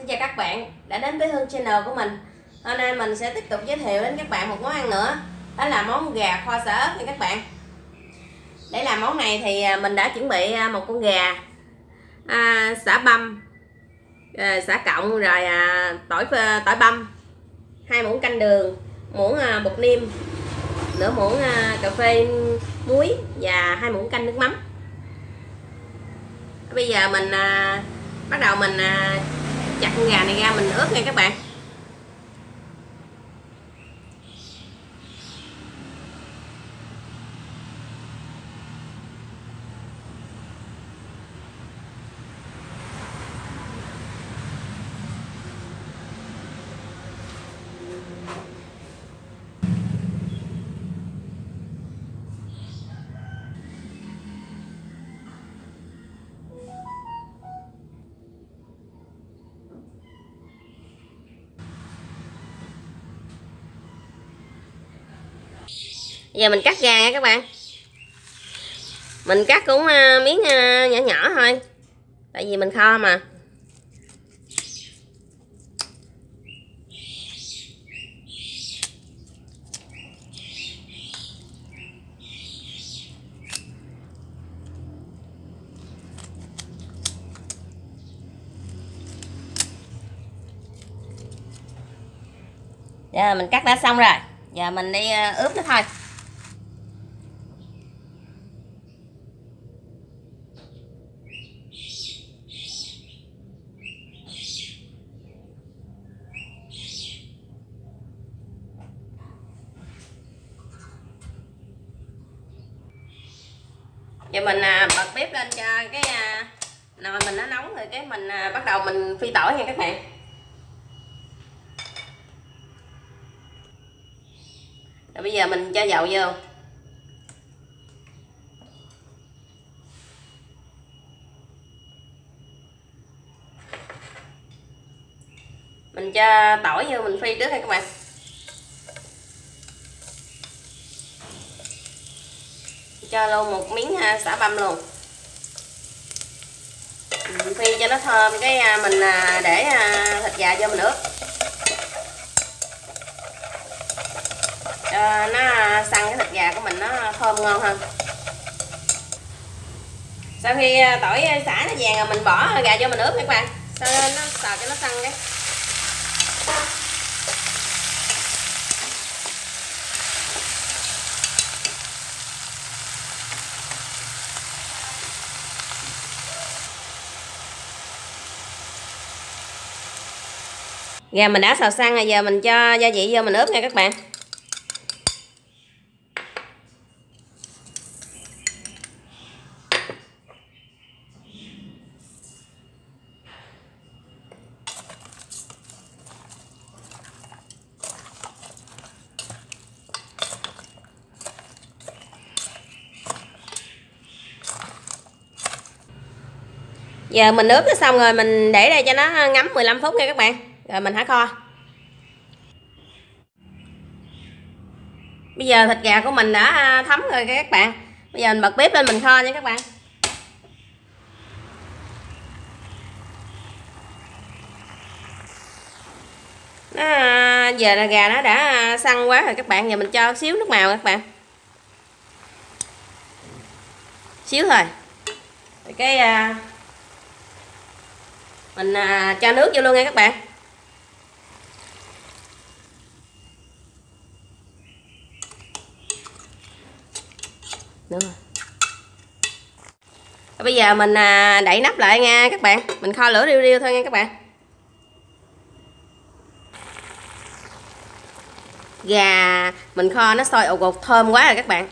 Xin chào các bạn đã đến với Hương Channel của mình. Hôm nay mình sẽ tiếp tục giới thiệu đến các bạn một món ăn nữa Đó là món gà kho xả ớt nha các bạn. Để làm món này thì à, mình đã chuẩn bị à, một con gà à, xả băm à, xả cộng rồi à, tỏi tỏi băm hai muỗng canh đường muỗng à, bột niêm nửa muỗng à, cà phê muối và hai muỗng canh nước mắm. Bây giờ mình à, bắt đầu mình à, chặt con gà này ra mình ướp nha các bạn. Giờ mình cắt gà nha các bạn. Mình cắt cũng à, miếng à, nhỏ nhỏ thôi. Tại vì mình kho mà. Giờ mình cắt đã xong rồi. Giờ mình đi à, ướp nó thôi. Giờ mình à, bật bếp lên cho cái à, nồi mình nó nóng rồi cái mình à, bắt đầu mình phi tỏi nha các bạn. Rồi bây giờ mình cho dầu vô. Mình cho tỏi vô mình phi trước nha các bạn. Cho luôn một miếng à, xả băm luôn. Mình phi cho nó thơm cái à, mình à, để thịt gà vô mình ướp. Cho nó săn cái thịt gà của mình nó thơm ngon hơn. Sau khi tỏi xả nó vàng rồi mình bỏ gà vô mình ướp nha các bạn. Sao nó xào cho nó săn cái. Gà mình đã xào xăng rồi, giờ mình cho gia vị vô mình ướp nha các bạn. Giờ mình ướp nó xong rồi, mình để đây cho nó ngấm 15 phút nha các bạn. Rồi mình hả kho? Bây giờ thịt gà của mình đã à, thấm rồi các bạn. Bây giờ mình bật bếp lên mình kho nha các bạn. Nó, à, Giờ là gà nó đã à, săn quá rồi các bạn. Giờ mình cho xíu nước màu các bạn. Xíu thôi. Rồi cái mình cho nước vô luôn nha các bạn. Đúng rồi. Bây giờ mình à, đậy nắp lại nha các bạn. Mình kho lửa riêu riêu thôi nha các bạn. Gà mình kho nó sôi ột ột thơm quá rồi các bạn.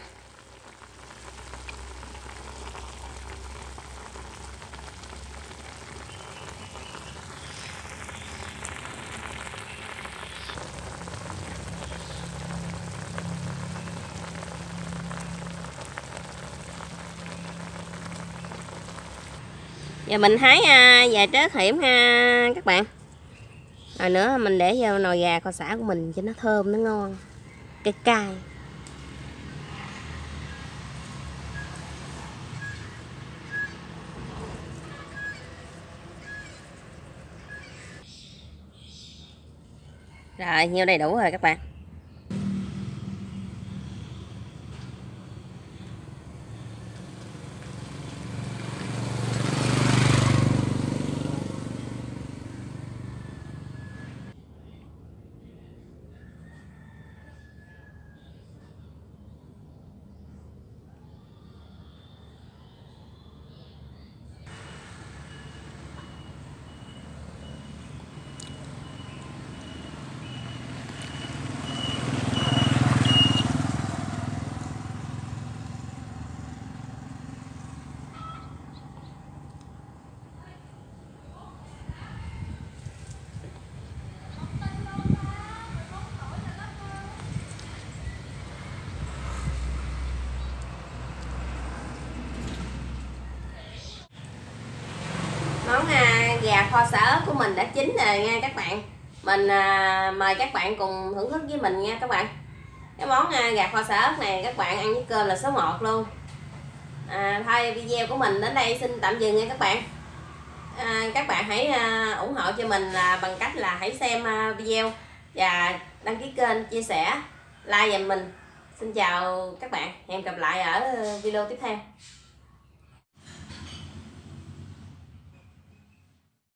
Giờ mình hái à, vài trái hiểm ha à, các bạn. Rồi nữa mình để vô nồi gà kho xả của mình cho nó thơm nó ngon. Cái cay. Rồi nhiêu đầy đủ rồi các bạn món à, gà kho xả ớt của mình đã chín rồi nha các bạn. Mình à, mời các bạn cùng thưởng thức với mình nha các bạn. Cái món à, gà kho xả ớt này các bạn ăn với cơm là số 1 luôn. À, thôi video của mình đến đây xin tạm dừng nha các bạn. À, các bạn hãy à, ủng hộ cho mình là bằng cách là hãy xem à, video và đăng ký kênh chia sẻ like dành mình. Xin chào các bạn. Hẹn gặp lại ở à, video tiếp theo.